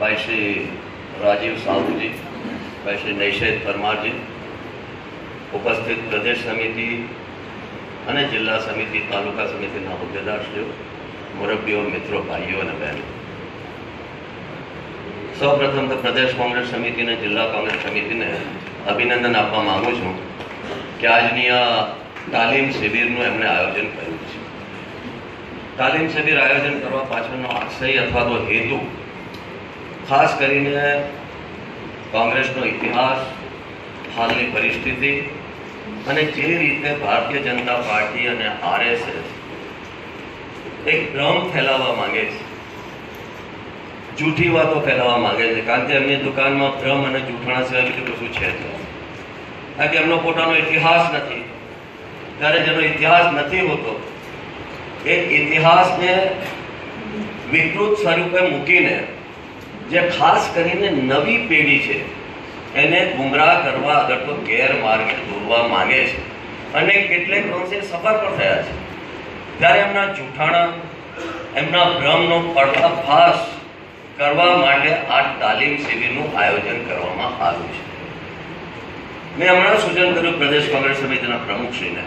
ભાઈ શ્રી રાજીવ સાહુજી, ભાઈ શ્રી નૈષેદ પરમારજી, ઉપસ્થિત પ્રદેશ સમિતિ અને જિલ્લા સમિતિ, તાલુકા સમિતિના હોદ્દેદારશ્રીઓ મુરબ્બીઓ મિત્રો, ભાઈઓ અને બહેનો. સૌપ્રથમ તો પ્રદેશ કોંગ્રેસ સમિતિ અને જિલ્લા કોંગ્રેસ સમિતિને અભિનંદન આપવા માંગુ છું કે આજની આ તાલીમ શિબિરનું એમણે આયોજન કર્યું છે. તાલીમ શિબિર આયોજન કરવા પાછળનો આશય અથવા તો હેતુ ખાસ કરીને કોંગ્રેસનો ઇતિહાસ, હાલની પરિસ્થિતિ અને જે રીતે ભારતીય જનતા પાર્ટી અને આરએસએસ એક ભ્રમ ફેલાવવા માંગે છે, જૂઠી વાતો ફેલાવવા માંગે છે, કારણ કે એમની દુકાનમાં ભ્રમ અને જૂઠાણા સિવાય બીજું કશું છે. કારણ કે એમનો પોતાનો ઇતિહાસ નથી ત્યારે જેનો ઇતિહાસ નથી હોતો, એ ઇતિહાસને વિકૃત સ્વરૂપે મૂકીને જે ખાસ કરીને નવી પેઢી છે, એને ગુમરાહ કરવા આગળ તો ગેરમાર્ગે દોરવા માંગે છે. અને કેટલેક અંશે સફળ પણ થયા છે. ત્યારે એમના જૂઠાણા, એમના ભ્રમનો પર્દાફાશ કરવા માટે આ તાલીમ શિબિરનું આયોજન કરવામાં આવ્યું છે. મેં હમણાં સૂચન કર્યું પ્રદેશ કોંગ્રેસ સમિતિના પ્રમુખશ્રીને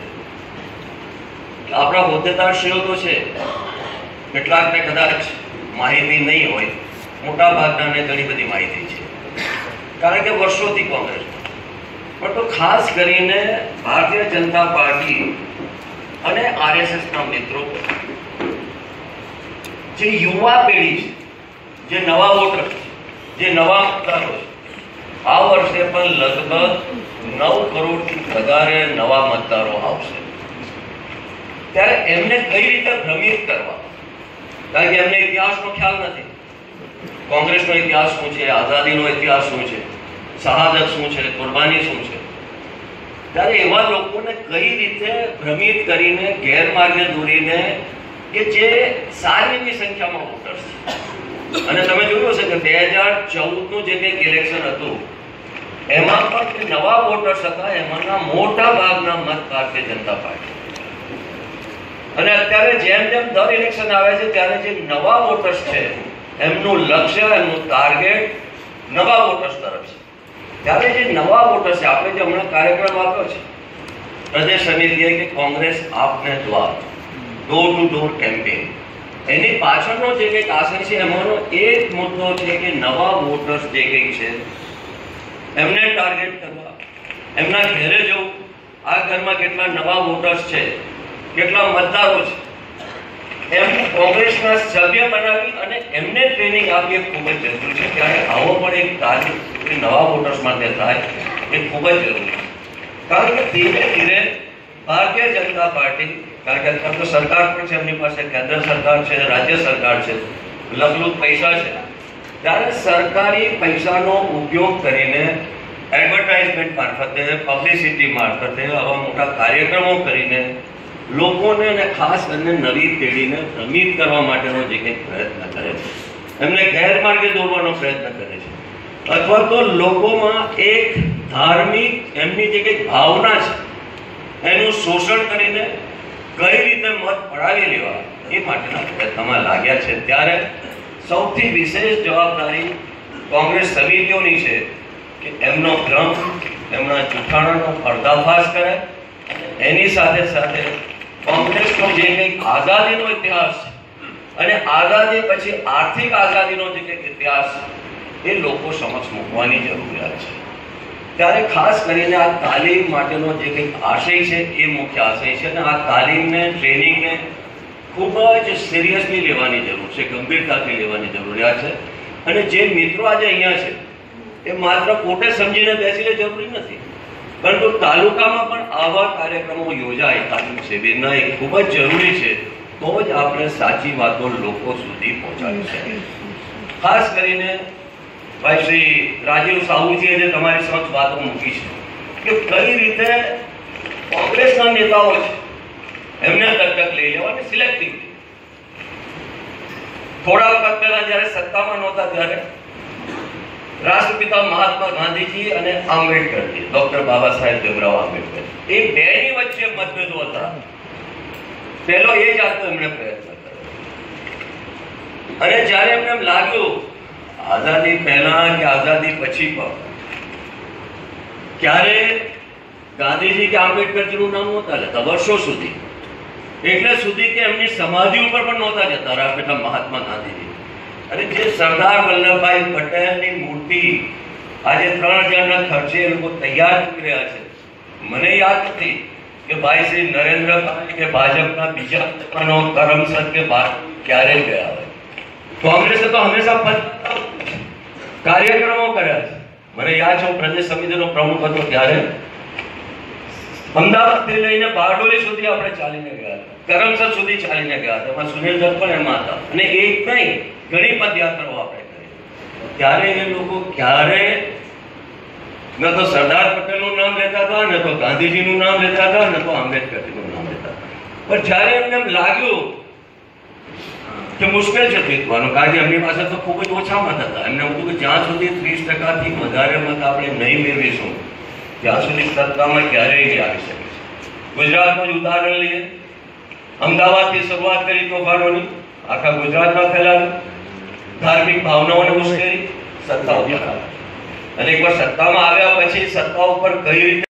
આપણા હોદ્દેદારશ્રીઓ તો છે કેટલાકને કદાચ માહિતી નહીં હોય. મોટા ભાગનાને ઘણી બધી માહિતી છે. કારણ કે વર્ષોથી કોંગ્રેસ પણ તો ખાસ કરીને ભારતીય જનતા પાર્ટી અને આરએસએસના મિત્રો, જે યુવા પેઢી છે, જે નવા વોટર છે જે નવા મતદારો છે, આ વર્ષે પણ લગભગ નવ કરોડથી વધારે નવા મતદારો આવશે. ત્યારે એમને કઈ રીતે ભ્રમિત કરવા? કારણ કે એમને ઇતિહાસનો ખ્યાલ નથી. કોંગ્રેસનો ઇતિહાસ શું છે? આઝાદીનો ઇતિહાસ શું છે? શહાદત શું છે? કુરબાની શું છે? ત્યારે એવા લોકોને કઈ રીતે ભ્રમિત કરીને, ગેરમાર્ગે દોરીને કે જે સારી સંખ્યામાં વોટર્સ છે? અને તમે જોયું હશે કે બે હજાર ચૌદનું જે કંઈક ઇલેક્શન હતું, એમાં પણ જે નવા વોટર્સ હતા, એમાંના મોટા ભાગના મત ભારતીય જનતા પાર્ટી. અને અત્યારે જેમ જેમ દર ઇલેક્શન આવે છે, ત્યારે જે નવા વોટર્સ છે એમનું લક્ષ્ય એમનું ટાર્ગેટ નવા વોટર્સ તરફ છે. ત્યારે જે નવા વોટર્સ છે, આપણે જે હમણાં કાર્યક્રમ આપ્યો છે પ્રદેશ સમિતિએ કે કોંગ્રેસ આપને દ્વાર. ડોર ટુ ડોર કેમ્પેન એની પાછળનો જે કંઈક આશય છે, એમાંનો એક મુદ્દો છે કે નવા વોટર્સ જે કંઈક છે, એમને ટાર્ગેટ કરવા. એમના ઘરે જવું. આ ઘરમાં કેટલા નવા વોટર્સ છે, કેટલા મતદારો છે એમ કોંગ્રેસના સભ્ય બનાવી અને એમને ટ્રેનિંગ આપવી એ ખૂબ જ જરૂરી છે. ત્યારે આવો પણ એક કાર્ય નવા વોટર્સ માટે થાય એ ખૂબ જ જરૂરી છે. કારણ કે ધીરે ધીરે ભારતીય જનતા પાર્ટી, કારણ કે અત્યારે તો સરકાર પણ છે એમની પાસે, કેન્દ્ર સરકાર છે, રાજ્ય સરકાર છે લગલુક પૈસા છે. ત્યારે સરકારી પૈસાનો ઉપયોગ કરીને એડવર્ટાઇઝમેન્ટ મારફતે પબ્લિસિટી મારફતે આવા મોટા કાર્યક્રમો કરીને લોકોને અને ખાસ કરીને નવી પેઢીને ભ્રમિત કરવા માટેનો જે કંઈક પ્રયત્ન કરે છે. એમને ગેરમાર્ગે દોરવાનો પ્રયત્ન કરે છે. અથવા તો લોકોમાં એક ધાર્મિક એમની જે કંઈક ભાવના છે, એનું શોષણ કરીને કઈ રીતે મત પડાવી લેવા, એ માટેના પ્રયત્નમાં લાગ્યા છે. ત્યારે સૌથી વિશેષ જવાબદારી કોંગ્રેસ સમિતિઓની છે કે એમનો ભ્રમ એમના જૂઠાણાનો પર્દાફાશ કરે, એની સાથે સાથે કોંગ્રેસનો જે કંઈક આઝાદીનો ઇતિહાસ છે, અને આઝાદી પછી આર્થિક આઝાદીનો જે કંઈક ઇતિહાસ એ લોકો સમક્ષ મૂકવાની જરૂરિયાત છે. ત્યારે ખાસ કરીને આ તાલીમ માટેનો જે કંઈક આશય છે, એ મુખ્ય આશય છે, અને આ તાલીમને, ટ્રેનિંગને ખૂબ જ સિરિયસલી લેવાની જરૂર છે, ગંભીરતાથી લેવાની જરૂરિયાત છે. અને જે મિત્રો આજે અહીંયા છે, એ માત્ર પોતે સમજીને બેસીને જરૂરી નથી. પરંતુ તાલુકામાં પણ આવા કાર્યક્રમો યોજાય તાલીમ શિબિરના એ ખૂબ જ જરૂરી છે, તો જ આપણે સાચી વાતો લોકો સુધી પહોંચાડી શકીએ. ખાસ કરીને ભાઈ શ્રી રાજીવ સાહુજીએ જે તમારી સમક્ષ વાતો મૂકી છે કે કઈ રીતે કોંગ્રેસના નેતાઓ છે, એમને દત્તક લઈ લેવા અને સિલેક્ટિવ થોડા વખત પહેલા જ્યારે સત્તામાં નહોતા ત્યારે રાષ્ટ્રપિતા મહાત્મા ગાંધીજી અને આંબેડકરજી, ડોક્ટર બાબા સાહેબ ભીમરાવ આંબેડકર. એ બેની વચ્ચે મતભેદો હતા. પહેલો એ જાતનો એમણે પ્રયત્ન અને જ્યારે એમને એમ લાગ્યું, આઝાદી પહેલા કે આઝાદી પછી પણ ક્યારે ગાંધીજી કે આંબેડકરજીનું નામ નહોતા લેતા, વર્ષો સુધી. એટલે સુધી કે એમની સમાધિ ઉપર પણ નહોતા જતા, રાષ્ટ્રપિતા મહાત્મા ગાંધીજી. અને જે સરદાર વલ્લભભાઈ પટેલની મૂર્તિ આજે ત્રણ હજારના ખર્ચે એ લોકો તૈયાર કરી રહ્યા છે. મને યાદ નથી કે ભાઈ શ્રી નરેન્દ્રભાઈ કે ભાજપના બીજા નેતાનો કરમસદ કે ભાગ ક્યારે ગયા હોય. કોંગ્રેસે તો હંમેશા કાર્યક્રમો કર્યા છે. મને યાદ છે હું પ્રદેશ સમિતિનો પ્રમુખ હતો ત્યારે. અમદાવાદથી લઈને બારડોલી સુધી આપણે ચાલીને ગયા હતા. કરમસદ સુધી ચાલીને ગયા હતા. એમાં દત્ત પણ એમાં હતા. અને એક નહીં ઘણી પદયાત્રાઓ આપણે કરી. ત્યારે એ લોકો ક્યારે ન તો સરદાર પટેલનું નામ લેતા હતા, ન તો ગાંધીજીનું નામ લેતા હતા, ન તો આંબેડકરજીનું નામ લેતા પણ જ્યારે એમને એમ લાગ્યું કે મુશ્કેલ છે જીતવાનું કારણ કે એમની પાસે તો ખૂબ જ ઓછા મત હતા. એમને એવું કે જ્યાં સુધી ત્રીસ ટકાથી વધારે મત આપણે નહીં મેળવીશું, ત્યાં સુધી સત્તામાં ક્યારેય નહીં આવી શકે ગુજરાતનું જ ઉદાહરણ લઈએ. અમદાવાદથી શરૂઆત કરી તોફાનોની, આખા ગુજરાતમાં ફેલાવી. ધાર્મિક ભાવનાઓને ઉશ્કેરી, સત્તા ઉપર. અને એકવાર સત્તામાં આવ્યા પછી સત્તા ઉપર કઈ રીતે